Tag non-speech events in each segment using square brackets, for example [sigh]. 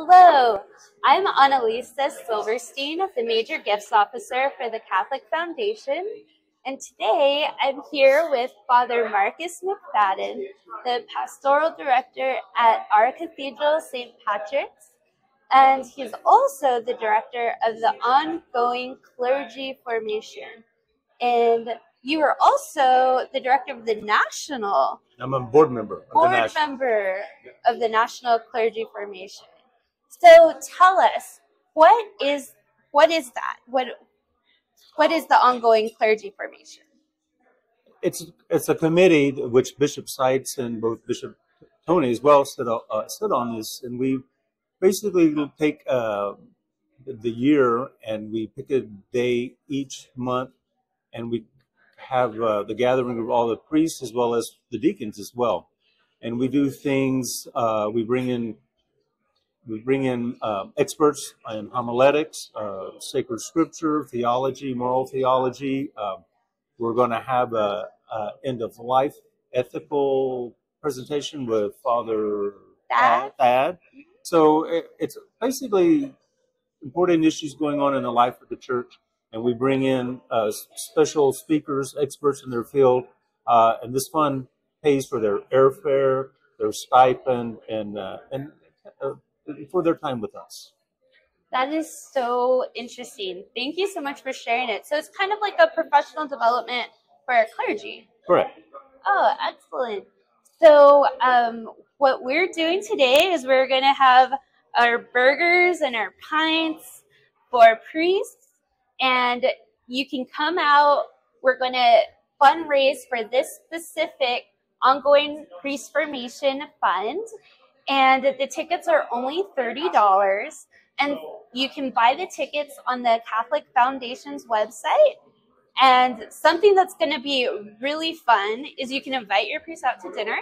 Hello, I'm Annalisa Silverstein, the Major Gifts Officer for the Catholic Foundation. And today I'm here with Father Marcus McFadden, the Pastoral Director at our Cathedral, St. Patrick's. And he's also the Director of the ongoing clergy formation. And you are also the Director of the National I'm a board member. board National- member of the National Clergy Formation. So tell us, what is what is that? What what is the ongoing clergy formation? It's it's a committee which Bishop Seitz and both Bishop Tony as well sit on, uh, sit on this, and we basically take uh, the year and we pick a day each month, and we have uh, the gathering of all the priests as well as the deacons as well, and we do things. Uh, we bring in we bring in um, experts in homiletics, uh, sacred scripture, theology, moral theology. Um, we're going to have a, a end of life ethical presentation with Father Thad? Thad. So it, it's basically important issues going on in the life of the church, and we bring in uh, special speakers, experts in their field, uh, and this fund pays for their airfare, their stipend, and uh, and uh, for their time with us. That is so interesting. Thank you so much for sharing it. So it's kind of like a professional development for our clergy. Correct. Oh, excellent. So, um, what we're doing today is we're going to have our burgers and our pints for priests, and you can come out. We're going to fundraise for this specific ongoing priest formation fund, and the tickets are only $30. And you can buy the tickets on the Catholic Foundation's website. And something that's going to be really fun is you can invite your priest out to dinner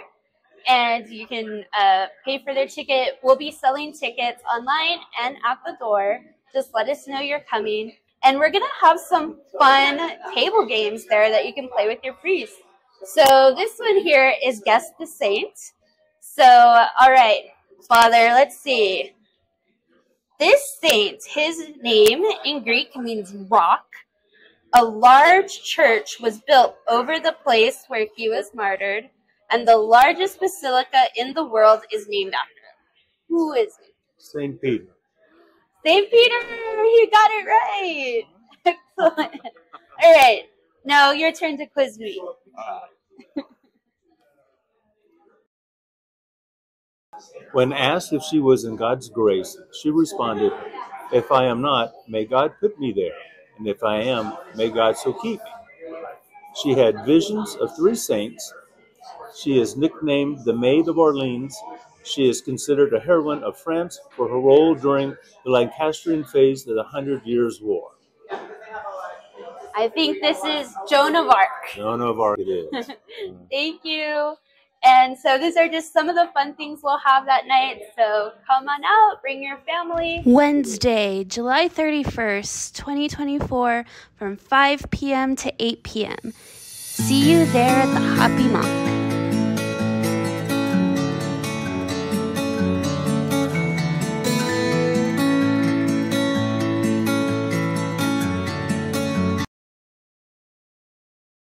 and you can uh, pay for their ticket. We'll be selling tickets online and at the door. Just let us know you're coming. And we're going to have some fun table games there that you can play with your priest. So this one here is Guess the Saint. So, all right, Father, let's see. This saint, his name in Greek means rock. A large church was built over the place where he was martyred, and the largest basilica in the world is named after him. Who is it? St. Peter. St. Peter! You got it right! [laughs] Excellent. All right, now your turn to quiz me. Uh, When asked if she was in God's grace, she responded, If I am not, may God put me there, and if I am, may God so keep me. She had visions of three saints. She is nicknamed the Maid of Orleans. She is considered a heroine of France for her role during the Lancastrian phase of the Hundred Years' War. I think this is Joan of Arc. Joan of Arc it is. [laughs] Thank you. And so these are just some of the fun things we'll have that night. So come on out, bring your family. Wednesday, July 31st, 2024, from 5 p.m. to 8 p.m. See you there at the Hoppy Monk.